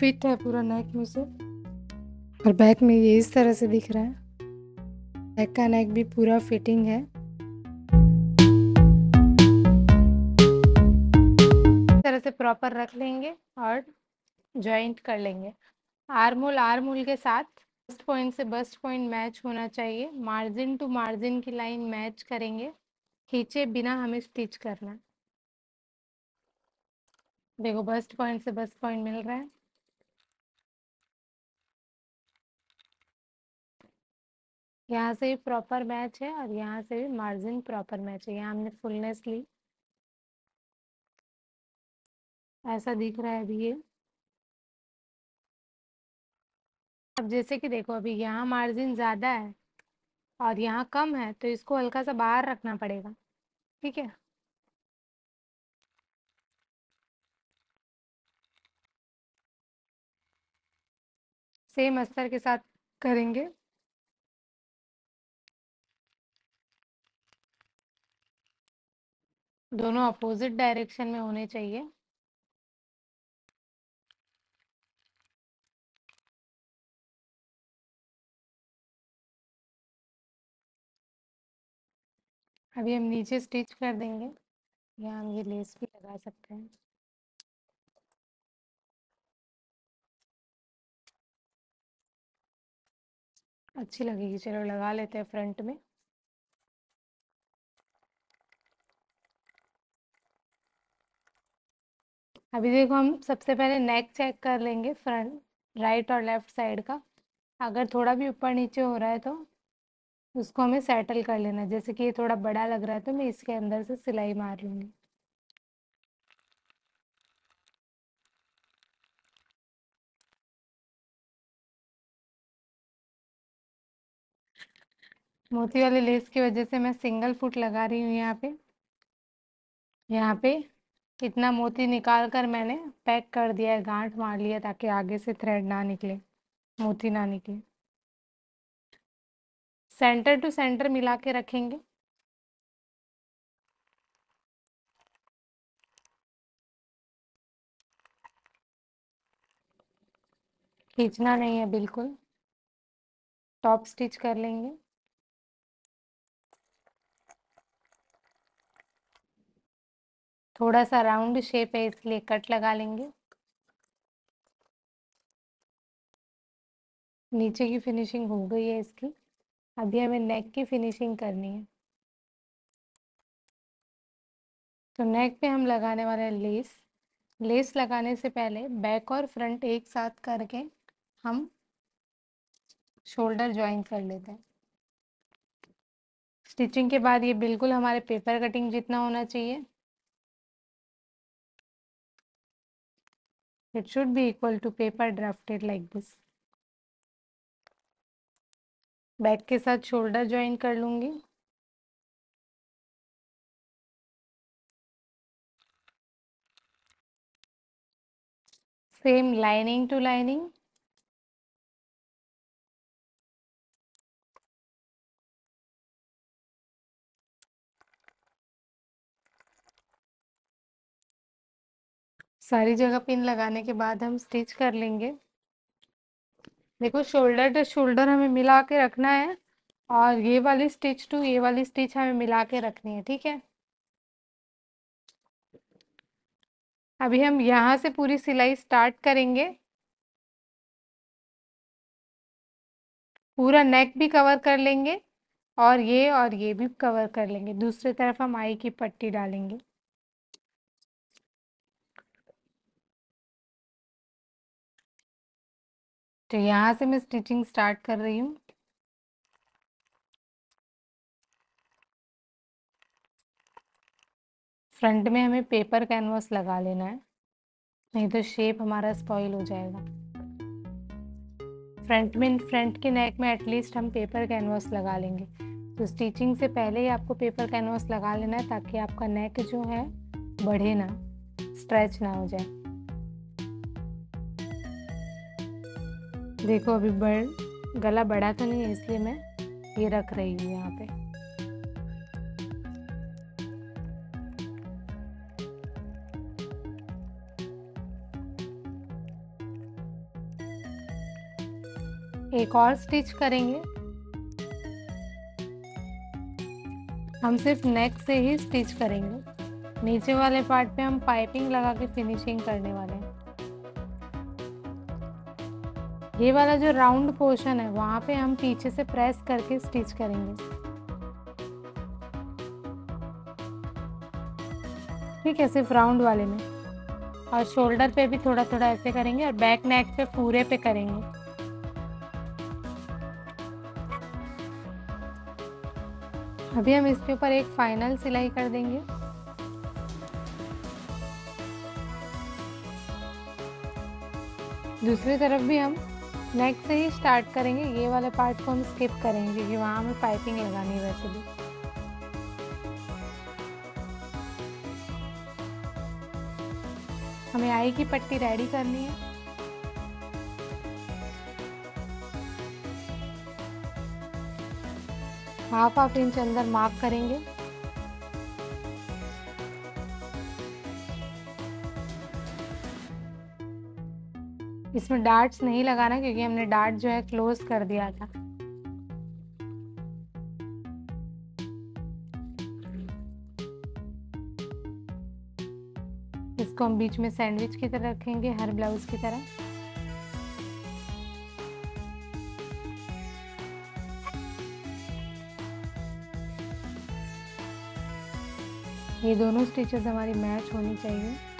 Fit है पूरा नेक में से। और बैक में ये इस तरह से दिख रहा है। बैक का नेक भी पूरा फिटिंग है। इस तरह से प्रॉपर रख लेंगे और जॉइंट कर लेंगे। आर्मोल आर्मोल के साथ बस्ट पॉइंट से बस्ट पॉइंट मैच होना चाहिए। मार्जिन टू मार्जिन की लाइन मैच करेंगे। खींचे बिना हमें स्टिच करना। देखो बस्ट पॉइंट से बस्ट पॉइंट मिल रहा है। यहाँ से भी प्रॉपर मैच है और यहाँ से भी मार्जिन प्रॉपर मैच है। यहाँ हमने फुलनेस ली। ऐसा दिख रहा है अभी ये। अब जैसे कि देखो, अभी यहाँ मार्जिन ज़्यादा है और यहाँ कम है तो इसको हल्का सा बाहर रखना पड़ेगा। ठीक है? सेम अस्तर के साथ करेंगे। दोनों अपोजिट डायरेक्शन में होने चाहिए। अभी हम नीचे स्टिच कर देंगे। या हम ये लेस भी लगा सकते हैं। अच्छी लगेगी, चलो लगा लेते हैं फ्रंट में। अभी देखो हम सबसे पहले नेक चेक कर लेंगे फ्रंट राइट और लेफ़्ट साइड का। अगर थोड़ा भी ऊपर नीचे हो रहा है तो उसको हमें सेटल कर लेना जैसे कि ये थोड़ा बड़ा लग रहा है तो मैं इसके अंदर से सिलाई मार लूँगी। मोती वाले लेस की वजह से मैं सिंगल फुट लगा रही हूँ यहाँ पे। यहाँ पे इतना मोती निकाल कर मैंने पैक कर दिया है, गांठ मार लिया ताकि आगे से थ्रेड ना निकले, मोती ना निकले। सेंटर टू सेंटर मिला के रखेंगे। खींचना नहीं है बिल्कुल। टॉप स्टिच कर लेंगे। थोड़ा सा राउंड शेप है, इसलिए कट लगा लेंगे। नीचे की फिनिशिंग हो गई है इसकी। अभी हमें नेक की फिनिशिंग करनी है। तो नेक पे हम लगाने वाले हैं लेस लेस लगाने से पहले बैक और फ्रंट एक साथ करके हम शोल्डर ज्वाइन कर लेते हैं। स्टिचिंग के बाद ये बिल्कुल हमारे पेपर कटिंग जितना होना चाहिए। It should be equal to paper drafted like this back के साथ शोल्डर ज्वाइन कर लूँगी सेम लाइनिंग टू लाइनिंग सारी जगह पिन लगाने के बाद हम स्टिच कर लेंगे। देखो, शोल्डर टू शोल्डर हमें मिला के रखना है और ये वाली स्टिच टू, ये वाली स्टिच हमें मिला के रखनी है, ठीक है? अभी हम यहाँ से पूरी सिलाई स्टार्ट करेंगे। पूरा नेक भी कवर कर लेंगे और ये और ये भी कवर कर लेंगे। दूसरी तरफ़ हम आई की पट्टी डालेंगे। तो यहाँ से मैं स्टिचिंग स्टार्ट कर रही हूँ। फ्रंट में हमें पेपर कैनवास लगा लेना है, नहीं तो शेप हमारा स्पॉइल हो जाएगा। फ्रंट में फ्रंट के नेक में एटलीस्ट हम पेपर कैनवास लगा लेंगे। तो स्टिचिंग से पहले ही आपको पेपर कैनवास लगा लेना है ताकि आपका नेक जो है, बढ़े ना स्ट्रेच ना हो जाए। देखो, अभी बड़, गला बड़ा तो नहीं है, इसलिए मैं ये रख रही हूँ यहाँ पे। एक और स्टिच करेंगे। हम सिर्फ़ नेक से ही स्टिच करेंगे। नीचे वाले पार्ट पे हम पाइपिंग लगा के फिनिशिंग करने वाले ये वाला जो राउंड पोर्शन है, वहाँ पे हम पीछे से प्रेस करके स्टिच करेंगे। ठीक है, सिर्फ़ राउंड वाले में। और शोल्डर पे भी थोड़ा थोड़ा ऐसे करेंगे और बैक नेक पे पूरे पे करेंगे। अभी हम इसके ऊपर एक फाइनल सिलाई कर देंगे। दूसरी तरफ़ भी हम नेक से ही स्टार्ट करेंगे, ये वाले पार्ट को हम स्किप करेंगे क्योंकि वहाँ हमें पाइपिंग लगानी है वैसे भी। हमें आई की पट्टी रेडी करनी है। हाफ़ हाफ़ इंच अंदर मार्क करेंगे। इसमें डार्ट्स नहीं लगाना क्योंकि हमने डार्ट जो है क्लोज कर दिया था। इसको हम बीच में सैंडविच की तरह रखेंगे, हर ब्लाउज की तरह। ये दोनों स्टिचेस हमारी मैच होनी चाहिए।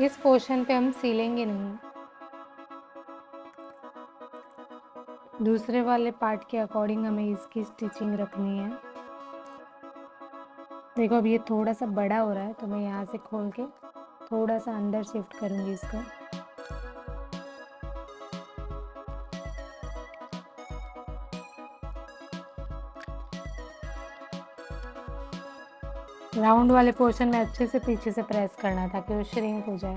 इस पोर्शन पे हम सीलेंगे नहीं। दूसरे वाले पार्ट के अकॉर्डिंग हमें इसकी स्टिचिंग रखनी है। देखो, अब ये थोड़ा सा बड़ा हो रहा है तो मैं यहाँ से खोल के थोड़ा सा अंदर शिफ्ट करूँगी इसको। राउंड वाले पोर्शन में अच्छे से पीछे से प्रेस करना ताकि वो श्रिंक हो जाए।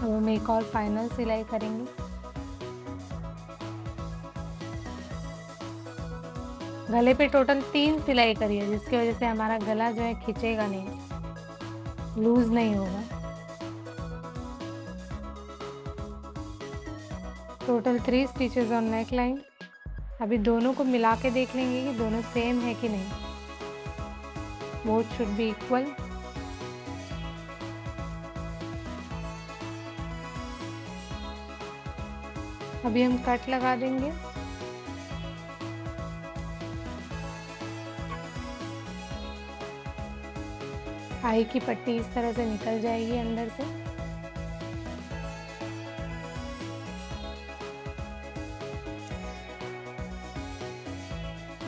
अब हम एक और फाइनल सिलाई करेंगे। गले पे टोटल तीन सिलाई करिए, जिसकी वजह से हमारा गला जो है खींचेगा नहीं। लूज नहीं होगा। Total three stitches on neck line अभी दोनों को मिला के देख लेंगे कि दोनों सेम है कि नहीं। बोथ शुड बी इक्वल अभी हम कट लगा देंगे। आई की पट्टी इस तरह से निकल जाएगी अंदर से।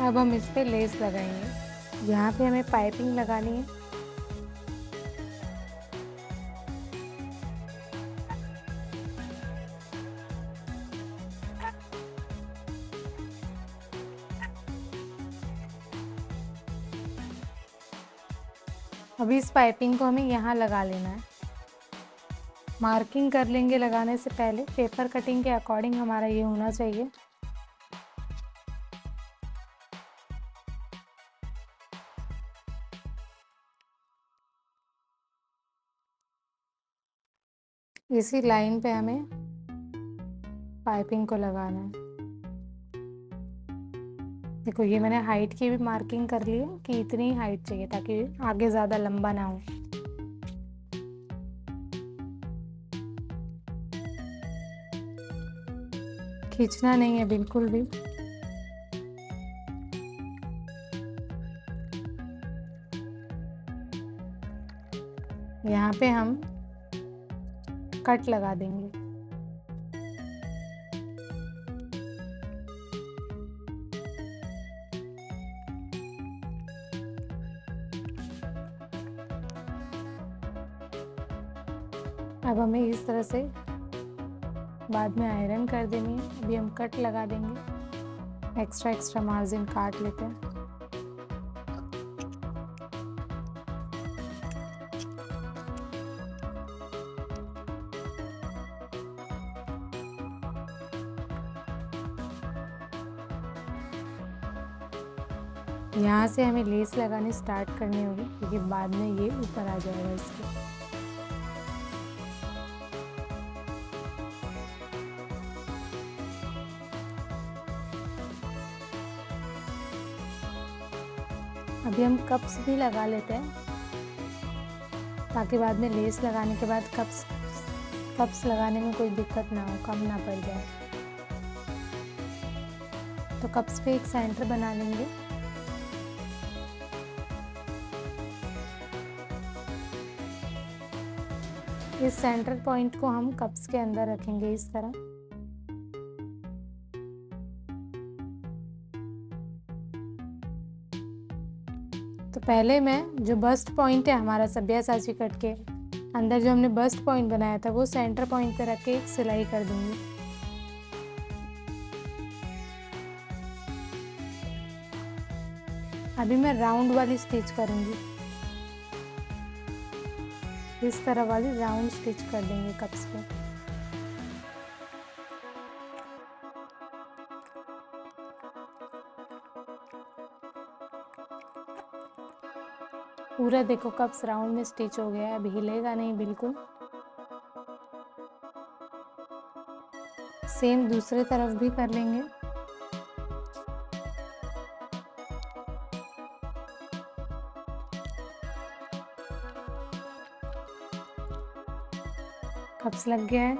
अब हम इस पर लेस लगाएँगे। यहाँ पे हमें पाइपिंग लगानी है। अभी इस पाइपिंग को हमें यहाँ लगा लेना है। मार्किंग कर लेंगे लगाने से पहले। पेपर कटिंग के अकॉर्डिंग हमारा ये होना चाहिए। इसी लाइन पे हमें पाइपिंग को लगाना है। देखो, ये मैंने हाइट की भी मार्किंग कर ली है कि इतनी हाइट चाहिए ताकि आगे ज़्यादा लंबा ना हो। खींचना नहीं है बिल्कुल भी। यहाँ पे हम कट लगा देंगे। अब हमें इस तरह से बाद में आयरन कर देनी है। अभी हम कट लगा देंगे। एक्स्ट्रा एक्स्ट्रा मार्जिन काट लेते हैं। यहाँ से हमें लेस लगानी स्टार्ट करनी होगी, क्योंकि बाद में ये ऊपर आ जाएगा इसके। अभी हम कप्स भी लगा लेते हैं, ताकि बाद में लेस लगाने के बाद कप्स कप्स लगाने में कोई दिक्कत ना हो, कम ना पड़ जाए। तो कप्स पे एक सेंटर बना लेंगे। इस सेंटर पॉइंट को हम कप्स के अंदर रखेंगे इस तरह। तो पहले मैं जो बस्ट पॉइंट है हमारा सभ्या साची कट के अंदर जो हमने बस्ट पॉइंट बनाया था, वो सेंटर पॉइंट पे रख के एक सिलाई कर दूँगी। अभी मैं राउंड वाली स्टिच करूँगी। इस तरह वाली राउंड स्टिच कर देंगे कप्स पे पूरा देखो कप्स राउंड में स्टिच हो गया है अब हिलेगा नहीं बिल्कुल। सेम दूसरे तरफ़ भी कर लेंगे। कप्स लग गया है।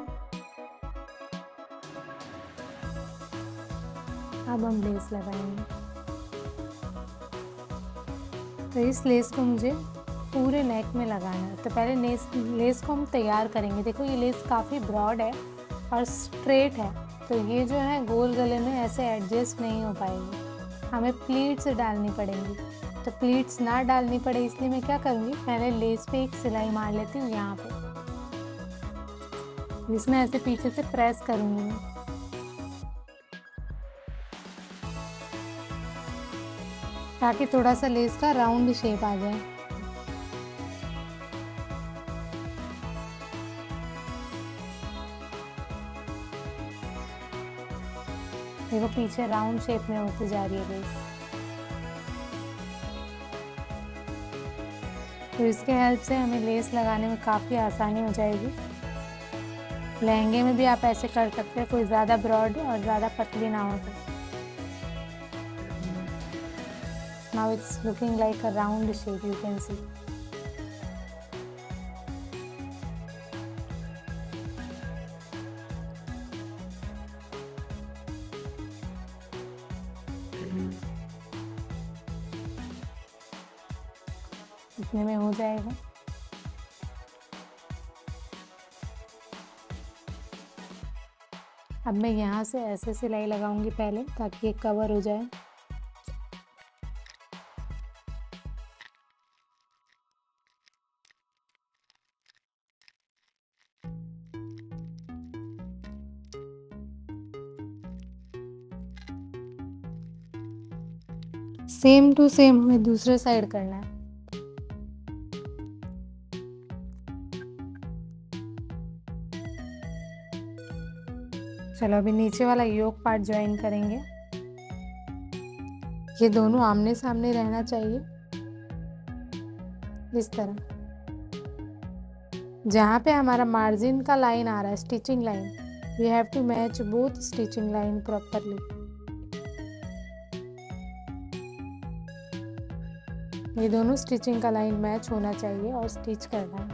अब हम लेस लगाएँगे। तो इस लेस को मुझे पूरे नेक में लगाना है। तो पहले लेस लेस को हम तैयार करेंगे। देखो ये लेस काफ़ी ब्रॉड है और स्ट्रेट है। तो ये जो है गोल गले में ऐसे एडजस्ट नहीं हो पाएगी। हमें प्लीट्स डालनी पड़ेंगी। तो प्लीट्स ना डालनी पड़े इसलिए मैं क्या करूँगी? पहले लेस पे एक सिलाई मार लेती हूँ यहाँ पे। इसमें ऐसे पीछे से प्रेस करूँगी मैं। ताकि थोड़ा सा लेस का राउंड शेप आ जाए। देखो पीछे राउंड शेप में होती जा रही है लेस तो इसके हेल्प से हमें लेस लगाने में काफ़ी आसानी हो जाएगी। लहंगे में भी आप ऐसे कर सकते हैं, कोई ज़्यादा ब्रॉड और ज़्यादा पतली ना हो तो now it's looking like a round shape, you can see. इतने में हो जाएगा। अब मैं यहाँ से ऐसे सिलाई लगाऊँगी पहले ताकि ये कवर हो जाए। सेम टू सेम हमें दूसरे साइड करना है। चलो अभी नीचे वाला योग पार्ट ज्वाइन करेंगे। ये दोनों आमने सामने रहना चाहिए। इस तरह। जहाँ पे हमारा मार्जिन का लाइन आ रहा है stitching line we have to match both stitching line properly ये दोनों स्टिचिंग का लाइन मैच होना चाहिए और स्टिच करना है।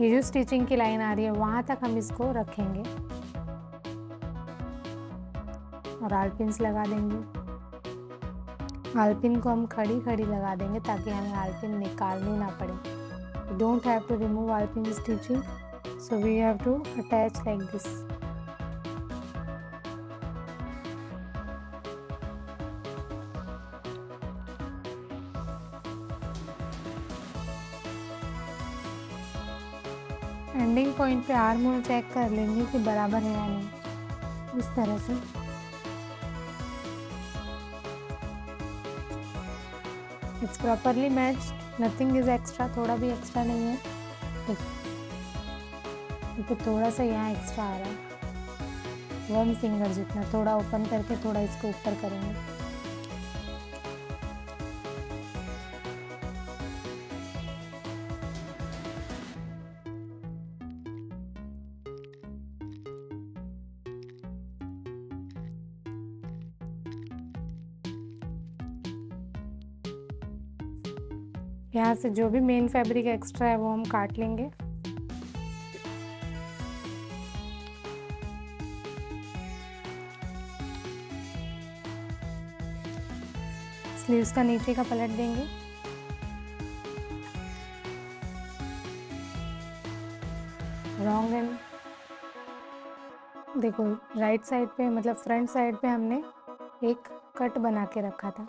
ये जो स्टिचिंग की लाइन आ रही है, वहाँ तक हम इसको रखेंगे। और आलपिन्स लगा देंगे। आलपिन को हम खड़ी खड़ी लगा देंगे ताकि हमें आलपिन निकालनी ना पड़े। Don't have to remove आलपिन stitching so we have to attach like this ending point पे आर्म होल चेक कर लेंगे कि बराबर है या नहीं। इस तरह से। It's properly matched nothing is extra थोड़ा भी एक्स्ट्रा नहीं है। तो थोड़ा सा यहाँ एक्स्ट्रा आ रहा है। वन फिंगर जितना थोड़ा ओपन करके थोड़ा इसको ऊपर करेंगे। यहाँ से जो भी मेन फैब्रिक एक्स्ट्रा है वो हम काट लेंगे। स्लीव्स का नीचे का पलट देंगे। रॉन्ग एंड देखो राइट साइड पे मतलब फ्रंट साइड पे हमने एक कट बना के रखा था।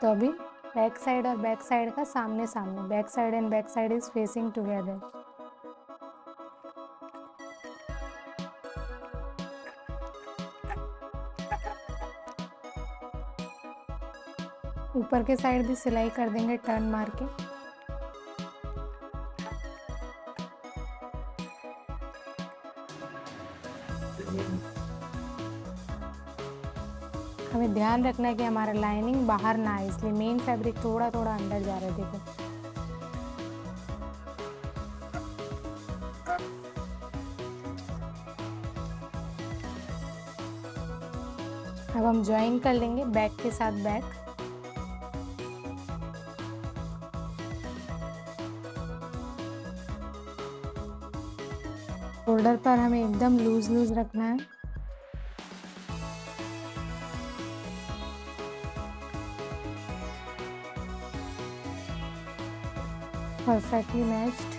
तो अभी बैक साइड और बैक साइड का सामने सामने back side and back side is facing together ऊपर के साइड भी सिलाई कर देंगे टर्न मार के। हमें ध्यान रखना है कि हमारा लाइनिंग बाहर ना आए, इसलिए मेन फैब्रिक थोड़ा थोड़ा अंदर जा रहा है, देखो। अब हम ज्वाइन कर लेंगे बैक के साथ बैक शोल्डर पर हमें एकदम लूज लूज रखना है। Perfectly matched.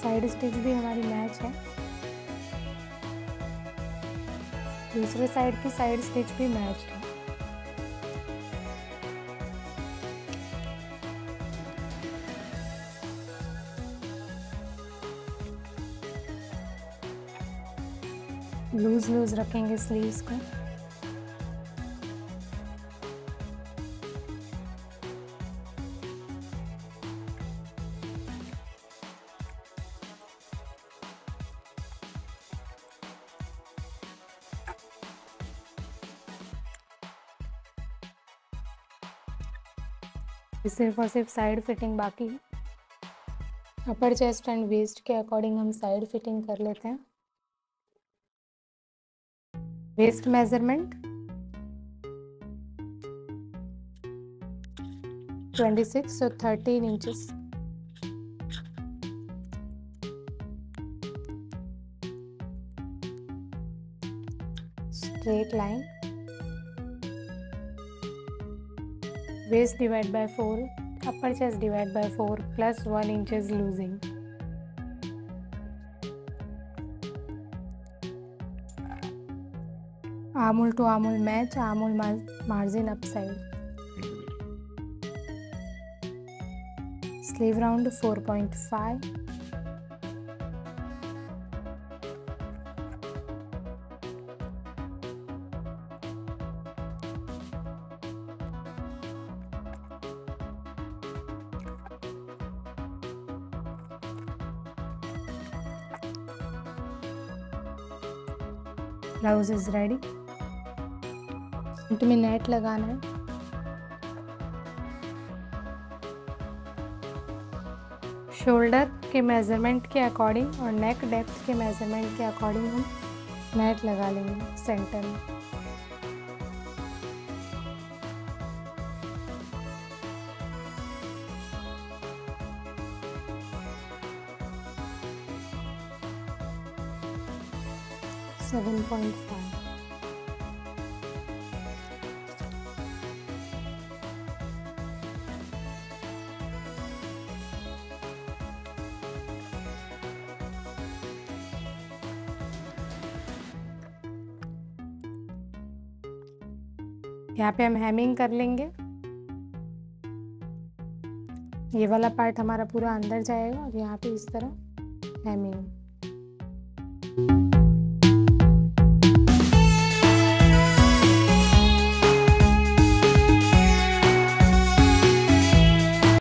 साइड स्टिच भी हमारी मैच है। दूसरे साइड की साइड स्टिच भी मैच है। लूज लूज रखेंगे स्लीव्स को। सिर्फ़ और सिर्फ़ साइड फिटिंग बाकी अपर चेस्ट एंड वेस्ट के अकॉर्डिंग हम साइड फिटिंग कर लेते हैं। Waist measurement? 26 so 13 inches. Straight line. Waist divided by 4 upper chest divided by 4 plus 1 inches losing Amul to amul match, amul margin upside. Sleeve round 4.5. Blouse is ready. Front में net लगाना है। Shoulder के measurement के according और neck depth के measurement के according हम net लगा लेंगे सेंटर में। सेवन पॉइंट फाइव यहाँ पे हम हैमिंग कर लेंगे। ये वाला पार्ट हमारा पूरा अंदर जाएगा और यहाँ पे इस तरह हैमिंग